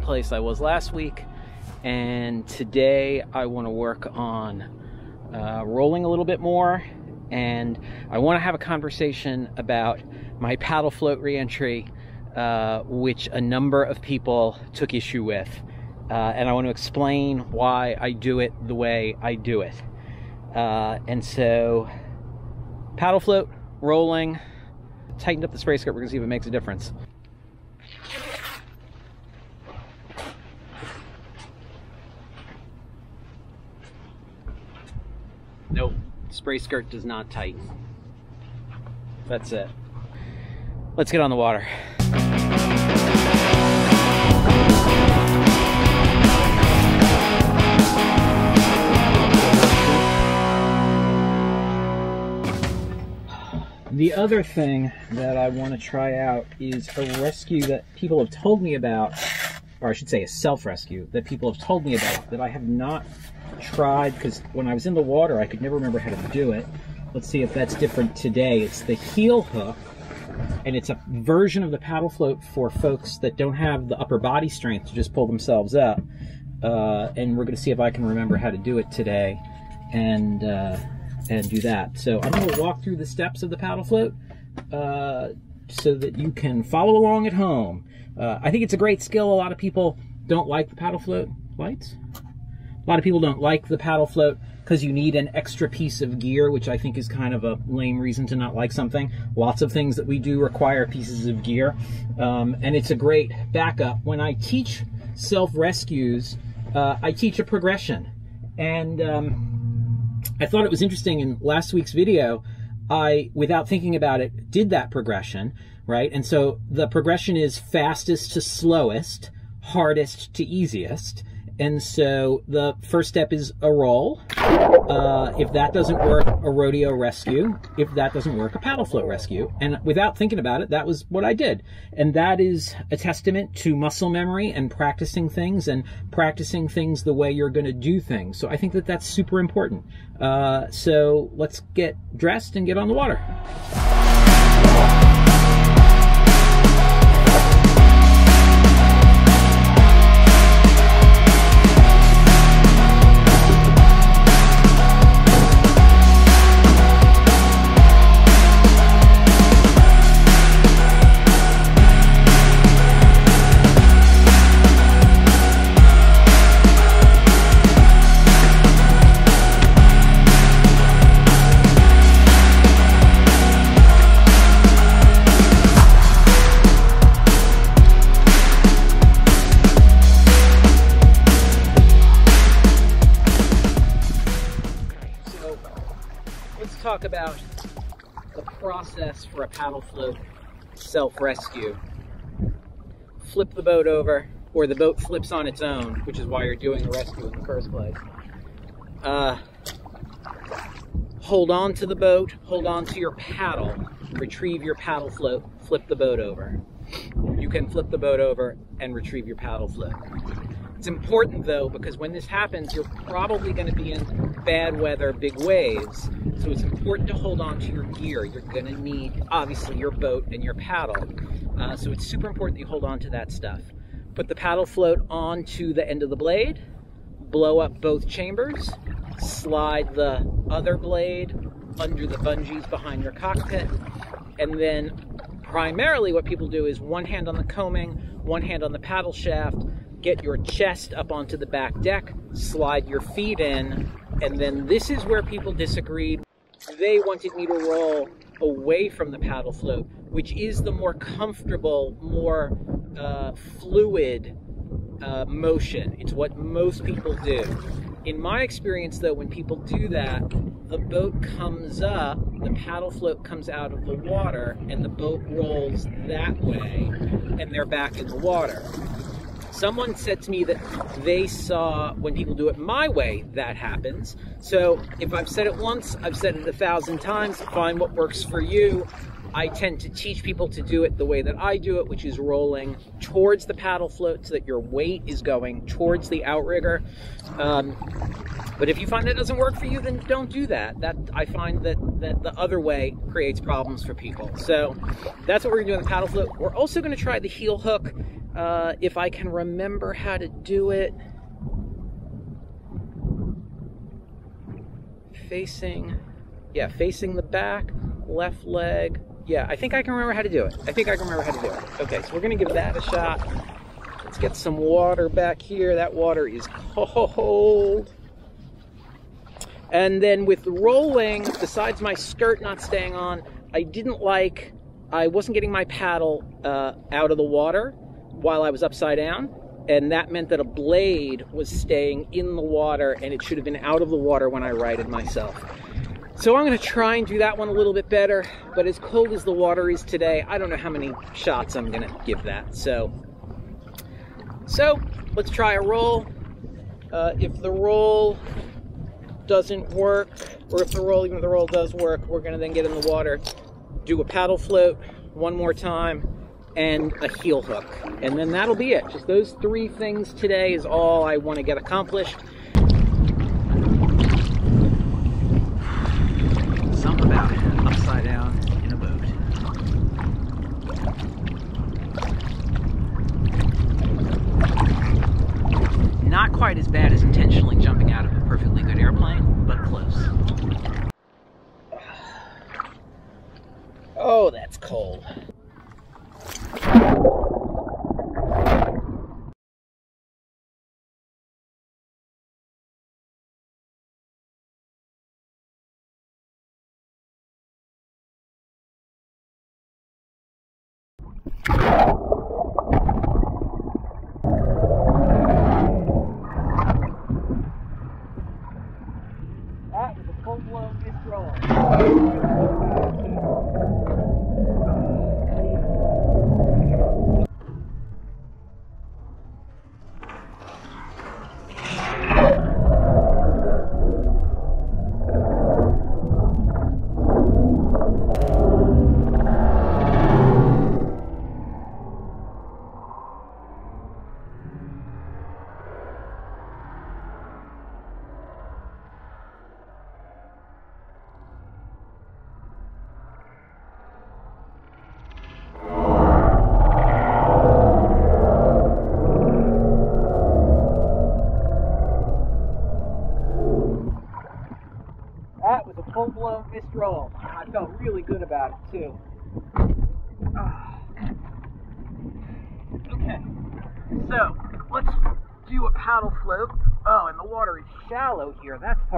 place I was last week. And today I want to work on uh, rolling a little bit more. And I want to have a conversation about my paddle float reentry, uh, which a number of people took issue with. Uh, and I want to explain why I do it the way I do it. Uh, and so, paddle float, rolling, tightened up the spray skirt. We're gonna see if it makes a difference. Nope, spray skirt does not tighten. That's it. Let's get on the water. The other thing that I want to try out is a rescue that people have told me about, or I should say a self-rescue that people have told me about that I have not tried because when I was in the water I could never remember how to do it. Let's see if that's different today. It's the heel hook and it's a version of the paddle float for folks that don't have the upper body strength to just pull themselves up. Uh, and we're going to see if I can remember how to do it today. And uh, and do that. So I'm going to walk through the steps of the paddle float uh, so that you can follow along at home. Uh, I think it's a great skill. A lot of people don't like the paddle float. Lights? A lot of people don't like the paddle float because you need an extra piece of gear, which I think is kind of a lame reason to not like something. Lots of things that we do require pieces of gear, um, and it's a great backup. When I teach self rescues, uh, I teach a progression, and um, I thought it was interesting in last week's video, I, without thinking about it, did that progression, right? And so the progression is fastest to slowest, hardest to easiest. And so the first step is a roll. Uh, if that doesn't work, a rodeo rescue. If that doesn't work, a paddle float rescue. And without thinking about it, that was what I did. And that is a testament to muscle memory and practicing things and practicing things the way you're going to do things. So I think that that's super important. Uh, so let's get dressed and get on the water. Talk about the process for a paddle float self-rescue. Flip the boat over, or the boat flips on its own, which is why you're doing the rescue in the first place. Uh, hold on to the boat, hold on to your paddle, retrieve your paddle float, flip the boat over. You can flip the boat over and retrieve your paddle float. It's important though because when this happens, you're probably going to be in bad weather, big waves. So it's important to hold on to your gear. You're going to need, obviously, your boat and your paddle. Uh, so it's super important that you hold on to that stuff. Put the paddle float onto the end of the blade, blow up both chambers, slide the other blade under the bungees behind your cockpit, and then primarily what people do is one hand on the coaming, one hand on the paddle shaft, get your chest up onto the back deck, slide your feet in, and then this is where people disagreed. They wanted me to roll away from the paddle float, which is the more comfortable, more uh, fluid uh, motion. It's what most people do. In my experience, though, when people do that, the boat comes up, the paddle float comes out of the water, and the boat rolls that way, and they're back in the water. Someone said to me that they saw when people do it my way, that happens. So if I've said it once, I've said it a thousand times. Find what works for you. I tend to teach people to do it the way that I do it, which is rolling towards the paddle float so that your weight is going towards the outrigger. Um, but if you find that doesn't work for you, then don't do that. That I find that, that the other way creates problems for people. So that's what we're gonna do on the paddle float. We're also gonna try the heel hook uh, if I can remember how to do it. Facing, yeah, facing the back, left leg. Yeah, I think I can remember how to do it. I think I can remember how to do it. Okay, so we're gonna give that a shot. Let's get some water back here. That water is cold. And then with rolling, besides my skirt not staying on, I didn't like, I wasn't getting my paddle uh, out of the water while I was upside down. And that meant that a blade was staying in the water and it should have been out of the water when I righted myself. So I'm gonna try and do that one a little bit better, but as cold as the water is today, I don't know how many shots I'm gonna give that. So, so let's try a roll. Uh, if the roll doesn't work, or if the roll, even if the roll does work, we're gonna then get in the water, do a paddle float one more time, and a heel hook. And then that'll be it. Just those three things today is all I want to get accomplished. Something about upside down in a boat. Not quite as bad as intentionally jumping out of a perfectly good airplane, but close. Oh, that's cold.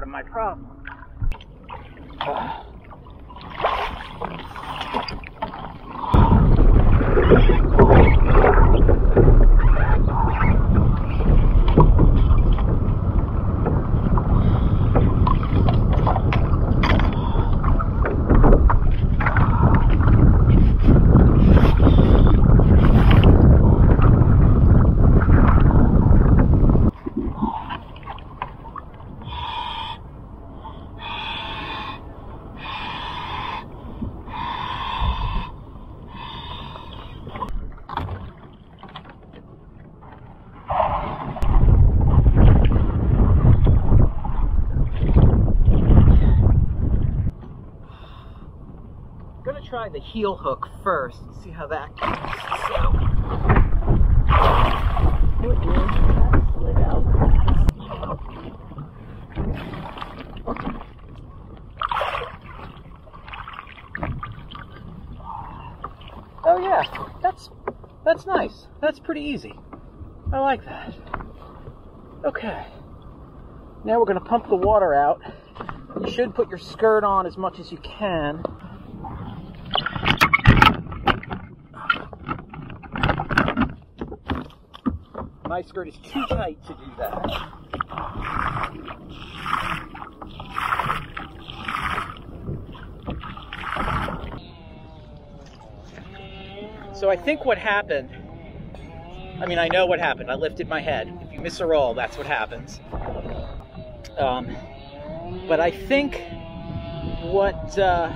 Part of my problem. Ah. try the heel hook first see how that goes. So. Oh yeah, that's that's nice. That's pretty easy. I like that. Okay. Now we're gonna pump the water out. You should put your skirt on as much as you can. My skirt is too tight to do that. So I think what happened, I mean, I know what happened. I lifted my head. If you miss a roll, that's what happens. Um, but I think what uh,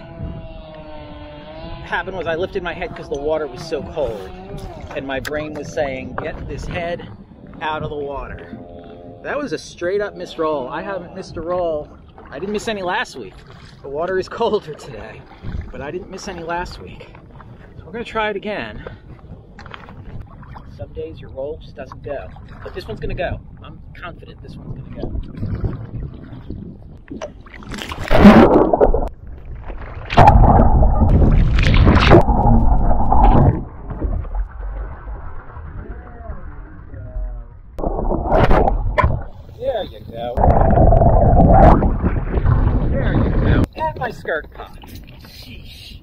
happened was I lifted my head because the water was so cold. And my brain was saying, get this head out of the water. That was a straight up miss roll. I haven't missed a roll. I didn't miss any last week. The water is colder today, but I didn't miss any last week. So we're gonna try it again. Some days your roll just doesn't go. But this one's gonna go. I'm confident this one's gonna go. There you go. There you go. And my skirt popped. Sheesh.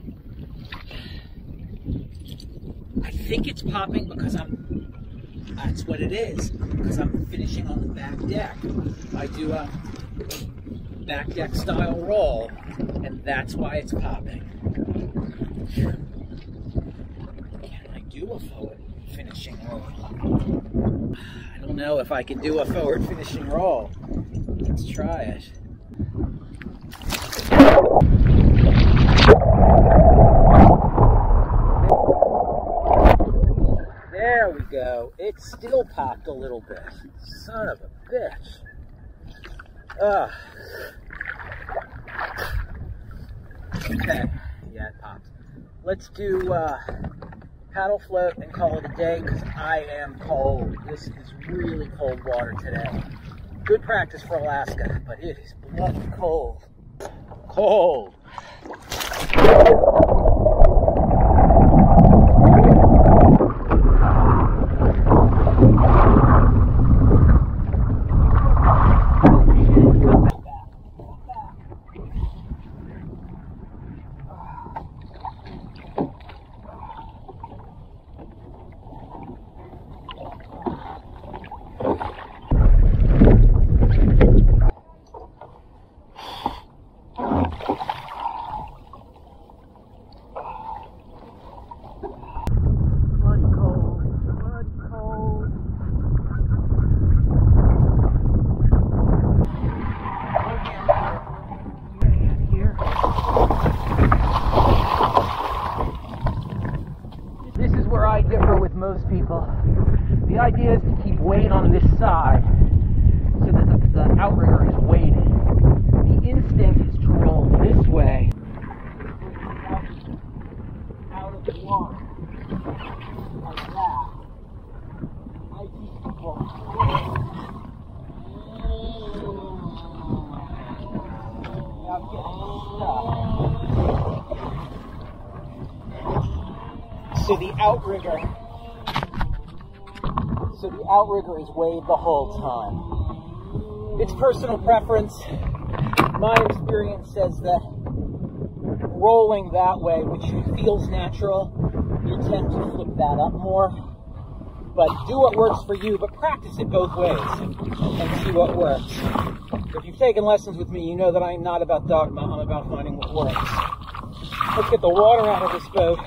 I think it's popping because I'm. That's what it is. Because I'm finishing on the back deck. I do a back deck style roll, and that's why it's popping. Can I do a forward finishing roll? I don't know if I can do a forward finishing roll. Let's try it. It still popped a little bit. Son of a bitch. Ugh. Okay. Yeah, it popped. Let's do uh, paddle float and call it a day because I am cold. This is really cold water today. Good practice for Alaska, but it is bloody cold. Cold. Bloody cold. Bloody cold. Here. This is where I differ with most people. The idea is to keep weight on this side so that the, the outrigger is weighted. The instinct is to roll this way out of the water like that. I teach people. Without getting stuck. So the outrigger, so the outrigger is weighed the whole time. It's personal preference. My experience says that rolling that way, which feels natural, you tend to flip that up more. But do what works for you, but practice it both ways and see what works. If you've taken lessons with me, you know that I'm not about dogma, I'm about finding what works. Let's get the water out of this boat.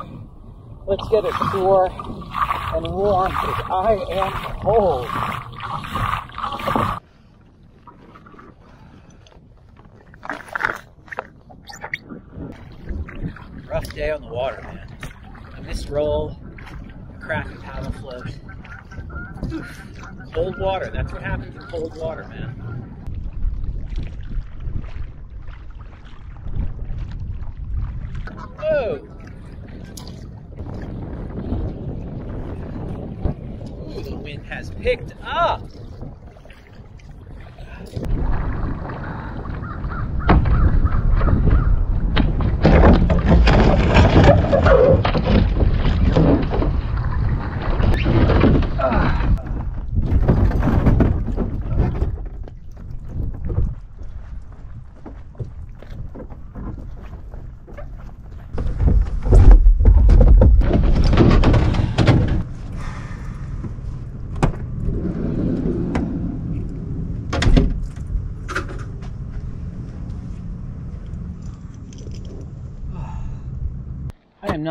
Let's get it sore and warm because I am cold. Rough day on the water, man. A missed roll, a crappy paddle float. Oof. Cold water, that's what happens in cold water, man. Whoa! Ooh, the wind has picked up.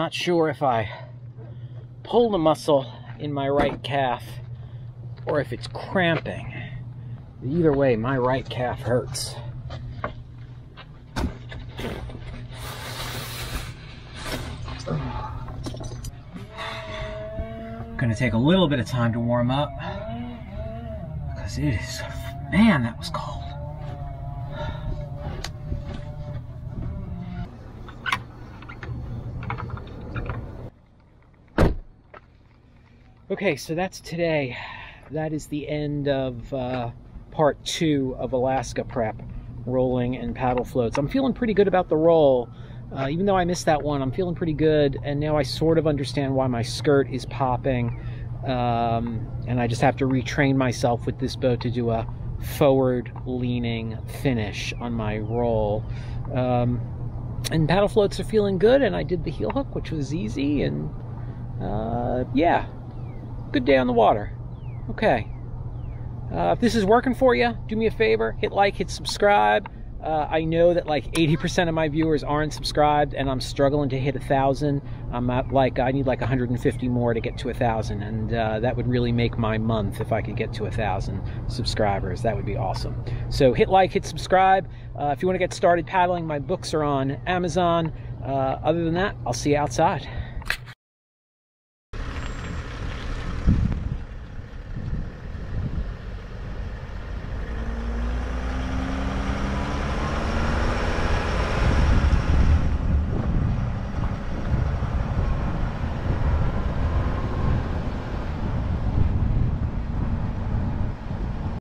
Not sure if I pulled a muscle in my right calf or if it's cramping. Either way, my right calf hurts. Gonna take a little bit of time to warm up because it is, man, that was cold. Okay, so that's today. That is the end of uh, part two of Alaska prep, rolling and paddle floats. I'm feeling pretty good about the roll. Uh, even though I missed that one, I'm feeling pretty good, and now I sort of understand why my skirt is popping. Um, and I just have to retrain myself with this boat to do a forward leaning finish on my roll. Um, and paddle floats are feeling good, and I did the heel hook, which was easy, and uh, yeah, good day on the water. Okay. Uh, if this is working for you, do me a favor hit like, hit subscribe. Uh, I know that like 80% of my viewers aren't subscribed, and I'm struggling to hit a thousand. I'm at like I need like 150 more to get to a thousand, and uh, that would really make my month if I could get to a thousand subscribers. That would be awesome. So hit like, hit subscribe. Uh, if you want to get started paddling, my books are on Amazon. Uh, other than that, I'll see you outside.